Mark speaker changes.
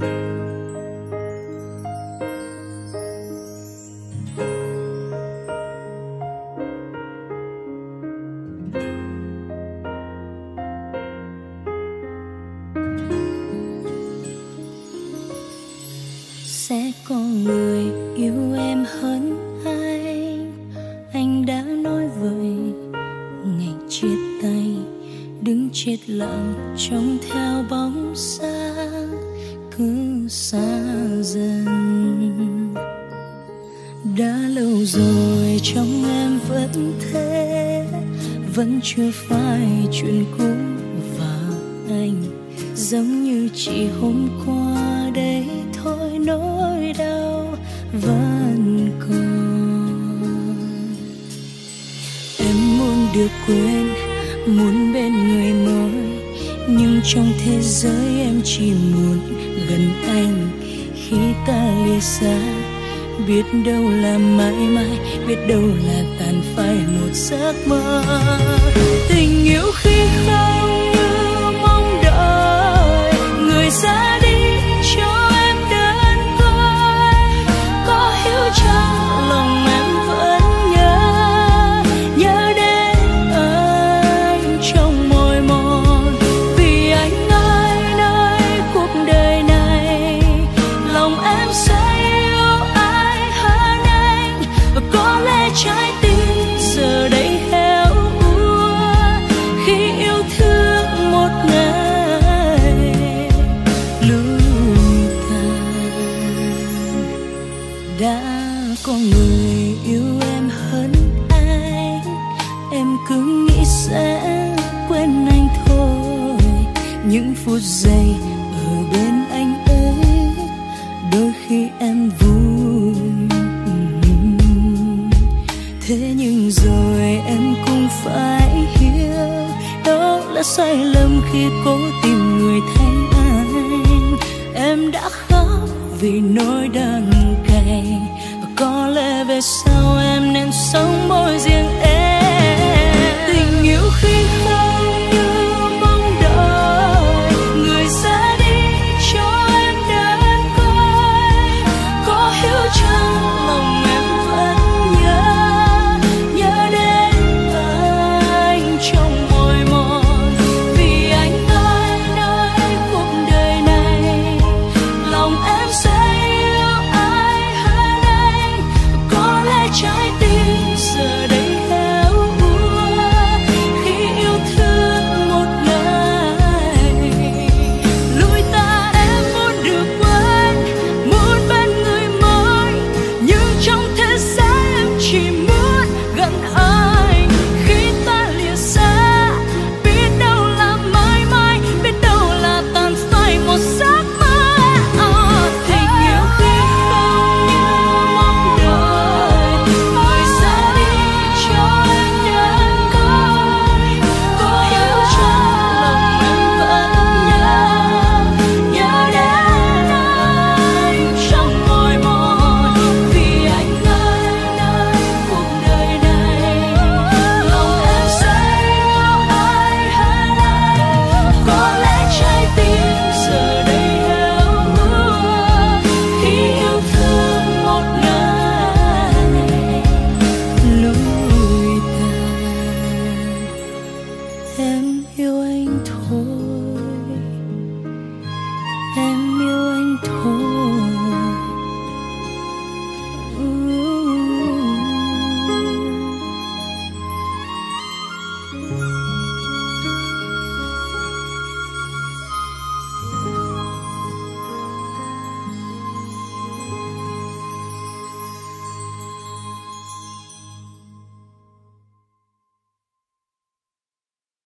Speaker 1: sẽ có người yêu em hơn anh anh đã nói vậy ngày chia tay, đứng chết lặng trong theo bóng xa cứ xa dần. Đã lâu rồi trong em vẫn thế, vẫn chưa phai chuyện cũ và anh. Giống như chỉ hôm qua đấy thôi, nỗi đau vẫn còn. Em muốn được quên, muốn bên người mới nhưng trong thế giới em chỉ muốn gần anh. Khi ta lìa xa, biết đâu là mãi mãi, biết đâu là tàn phai một giấc mơ. Tình yêu khi đã có người yêu em hơn anh em cứ nghĩ sẽ quên anh thôi. Những phút giây ở bên anh ấy, đôi khi em vui. Thế nhưng rồi em cũng phải hiểu, đó là sai lầm khi cố tìm người thay anh. Em đã khóc vì nỗi mỗi riêng